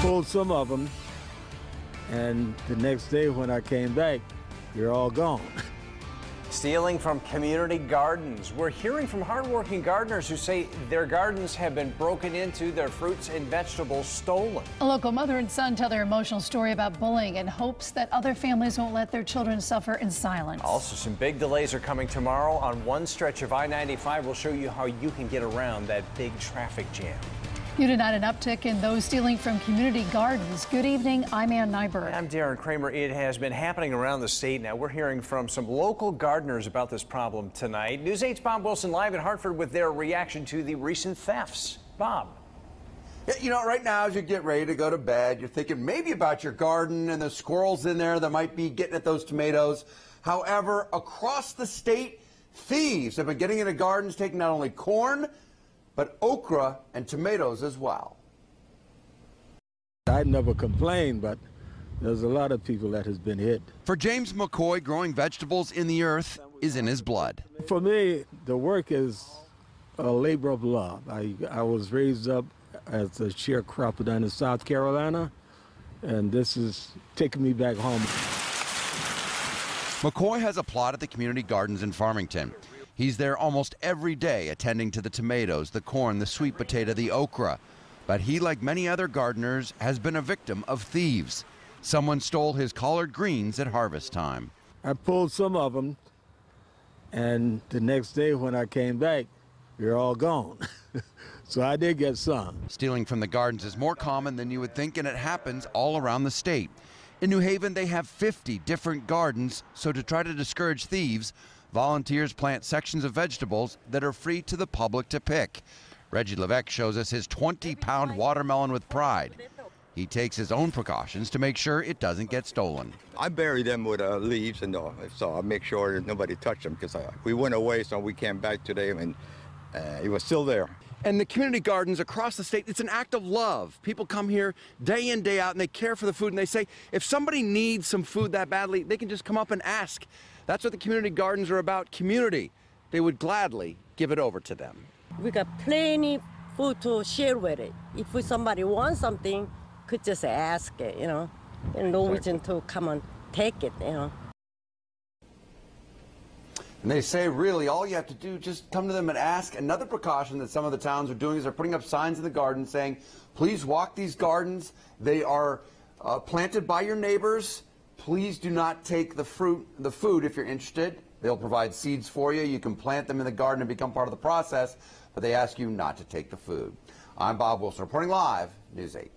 pulled some of them, and the next day when I came back, you're all gone. Stealing from community gardens. We're hearing from hardworking gardeners who say their gardens have been broken into, their fruits and vegetables stolen. A local mother and son tell their emotional story about bullying and hopes that other families won't let their children suffer in silence. Also, some big delays are coming tomorrow on one stretch of I 95. We'll show you how you can get around that big traffic jam. New tonight, an uptick in those stealing from community gardens. Good evening. I'm Ann Nyberg. I'm Darren Kramer. It has been happening around the state now. We're hearing from some local gardeners about this problem tonight. News 8's Bob Wilson live in Hartford with their reaction to the recent thefts. Bob. You know, right now as you get ready to go to bed, you're thinking maybe about your garden and the squirrels in there that might be getting at those tomatoes. However, across the state, thieves have been getting into gardens, taking not only corn, but okra and tomatoes as well. I never complained, but there's a lot of people that has been hit. For James McCoy, growing vegetables in the earth is in his blood. For me, the work is a labor of love. I, I was raised up as a sharecropper down in South Carolina, and this is taking me back home. McCoy has a plot at the community gardens in Farmington. He's there almost every day attending to the tomatoes, the corn, the sweet potato, the okra. But he, like many other gardeners, has been a victim of thieves. Someone stole his collard greens at harvest time. I pulled some of them, and the next day when I came back, you're all gone. so I did get some. Stealing from the gardens is more common than you would think, and it happens all around the state. In New Haven, they have 50 different gardens, so to try to discourage thieves, volunteers plant sections of vegetables that are free to the public to pick. Reggie Levesque shows us his 20 pound watermelon with pride. He takes his own precautions to make sure it doesn't get stolen. I bury them with uh, leaves, and uh, so I make sure nobody touched them because we went away, so we came back today, and uh, it was still there. And the community gardens across the state, it's an act of love. People come here day in, day out, and they care for the food. And they say, if somebody needs some food that badly, they can just come up and ask. That's what the community gardens are about community. They would gladly give it over to them. We got plenty food to share with it. If somebody wants something, could just ask it, you know, and no reason to come and take it, you know. And they say, really, all you have to do just come to them and ask. Another precaution that some of the towns are doing is they're putting up signs in the garden saying, please walk these gardens. They are uh, planted by your neighbors. Please do not take the fruit, the food if you're interested. They'll provide seeds for you. You can plant them in the garden and become part of the process, but they ask you not to take the food. I'm Bob Wilson reporting live, News 8.